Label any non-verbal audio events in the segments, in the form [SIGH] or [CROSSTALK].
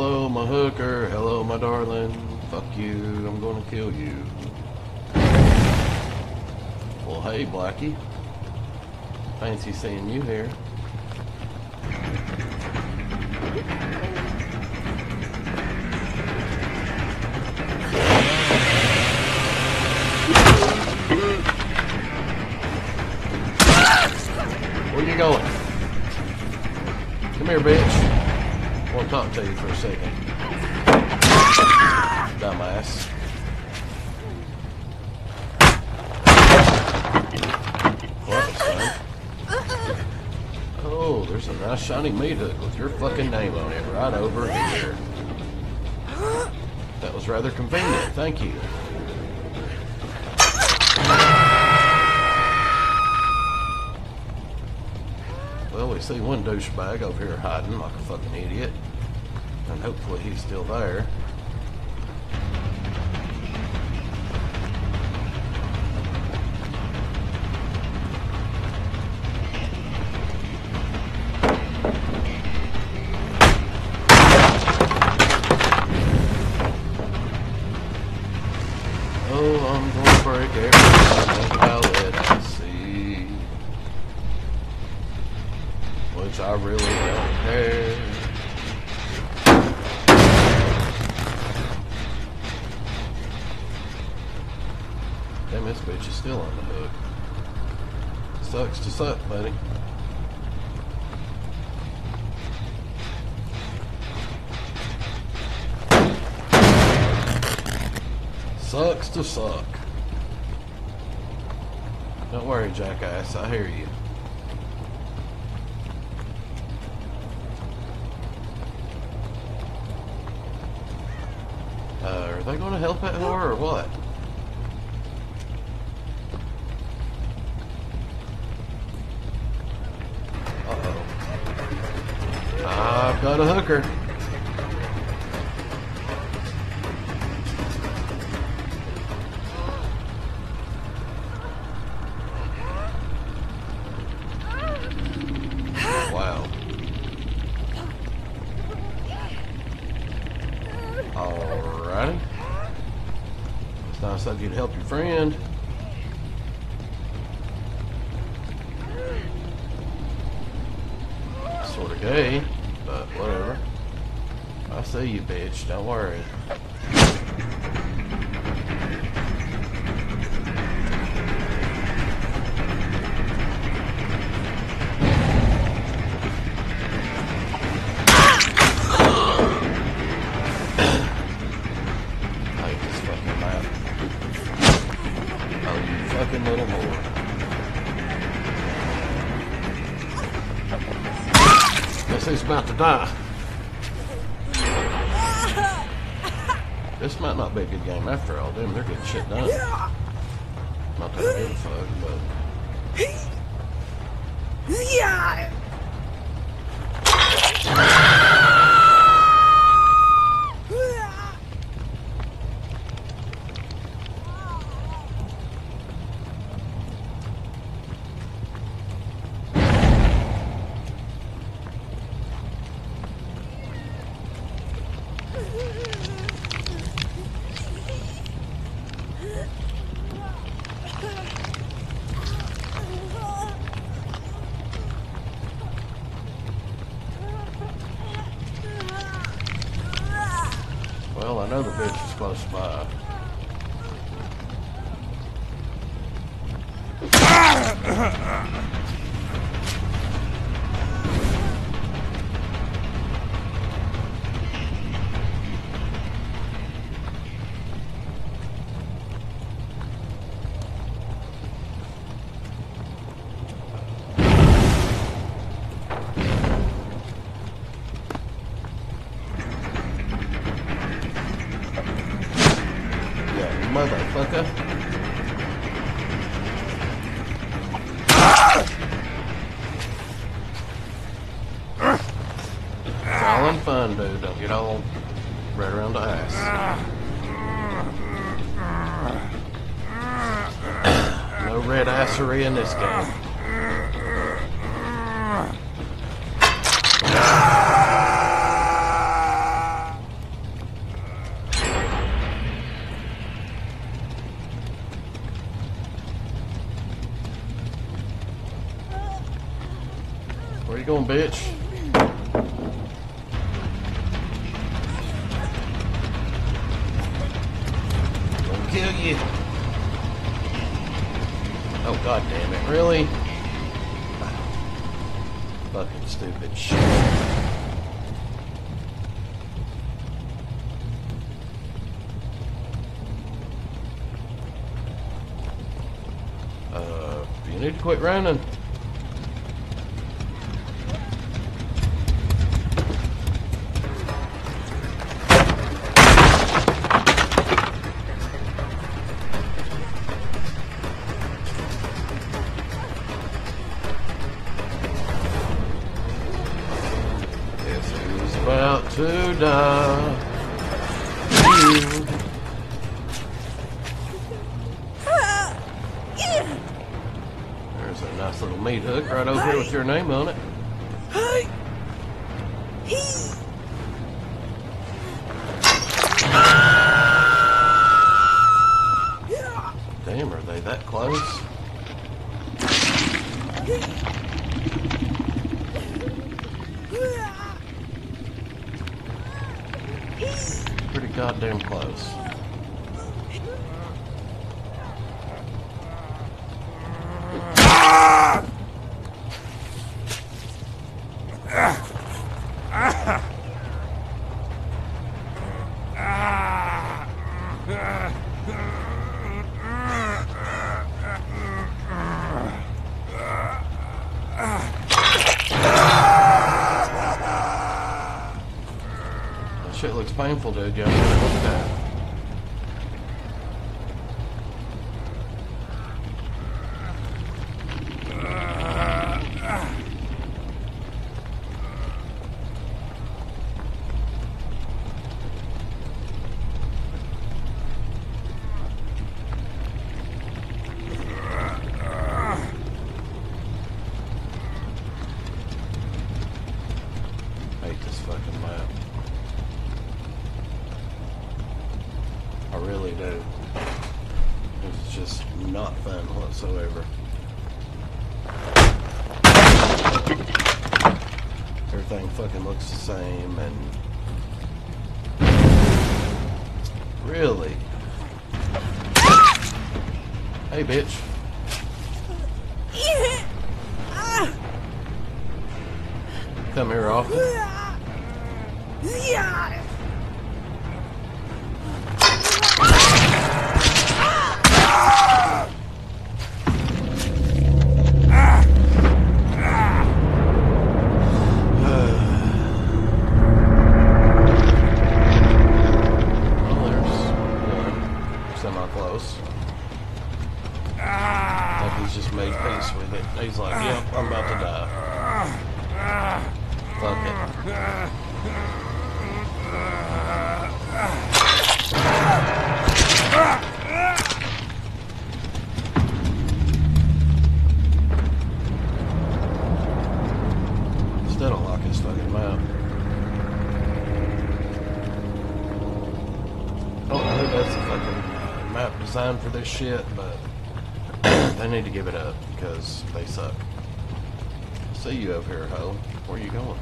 Hello, my hooker. Hello, my darling. Fuck you. I'm gonna kill you. Well, hey, Blackie. Fancy seeing you here. Where you going? Come here, bitch. Talk to you for a second. Dumbass. Oh, there's a nice shiny meat hook with your fucking name on it right over here. That was rather convenient, thank you. Well, we see one douchebag over here hiding like a fucking idiot. And hopefully he's still there. Still on the hook. Sucks to suck, buddy. Sucks to suck. Don't worry, jackass. I hear you. Uh, are they going to help that whore or what? Got a hooker. Wow. Alrighty. It's nice you to help your friend. Sort of gay, see you, bitch. Don't worry. [COUGHS] I hate this might not be a good game after all. Damn, they're getting shit done. Not that I give a fuck, but Yeah. dude. Don't get all right around the ass. no red assery in this game. Where you going, bitch? Really? Fucking stupid shit. Uh, you need to quit running. There's a nice little meat hook right over here with your name on it. Damn, are they that close? Goddamn close. Painful, dude. You have to look at that. hate this fucking map. I really do. It's just not fun whatsoever. Everything fucking looks the same and really. Hey bitch. Come here often. This shit, but they need to give it up because they suck. See you over here, ho. Where you going?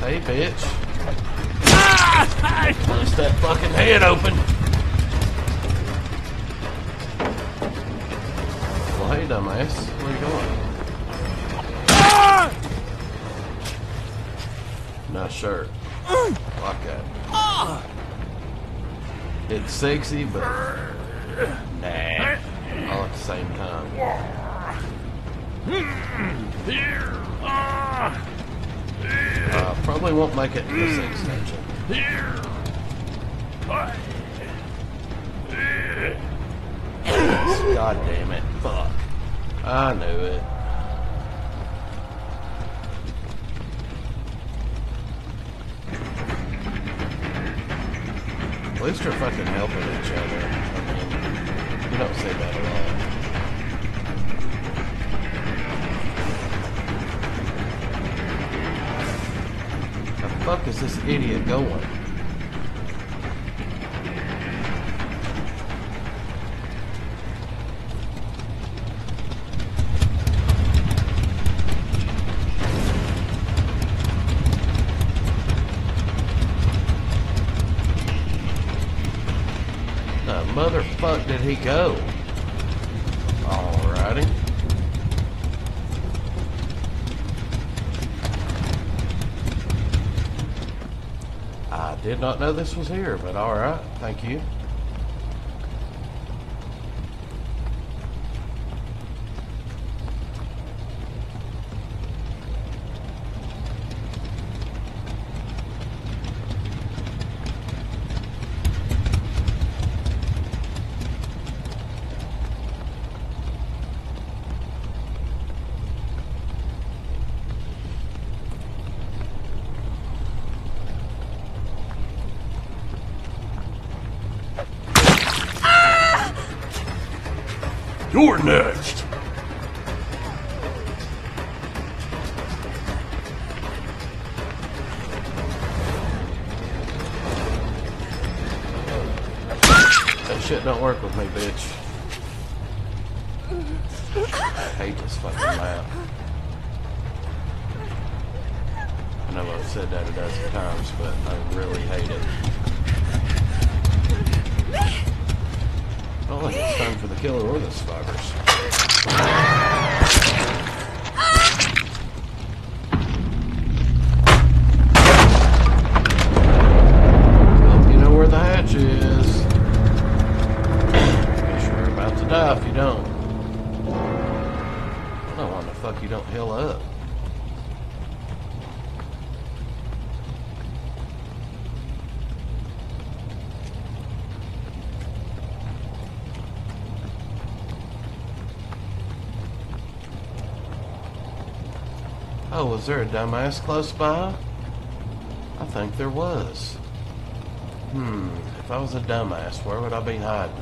Hey, bitch. Bust that fucking head open. Well, hey, dumbass. Where you going? Nice shirt. Like that. It's sexy, but nah. All at the same time. Uh, probably won't make it to this extension. God damn it. Fuck. I knew it. At least they're fucking helping each other. You don't say that a lot. The fuck is this idiot going? Motherfuck did he go? Alrighty. I did not know this was here, but alright, thank you. You're next. That shit don't work with me, bitch. I hate this fucking map. I know I've said that a dozen times, but I really hate it. I it's time for the killer or the survivors. Hope you know where the hatch is. Guess you're about to die if you don't. I don't why the fuck you don't heal up. Oh, was there a dumbass close by? I think there was. Hmm, if I was a dumbass, where would I be hiding?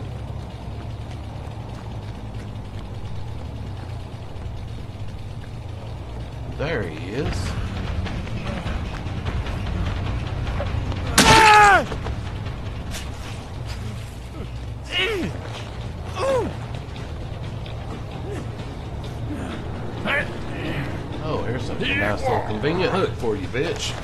There he is. Nice convenient hook for you, bitch.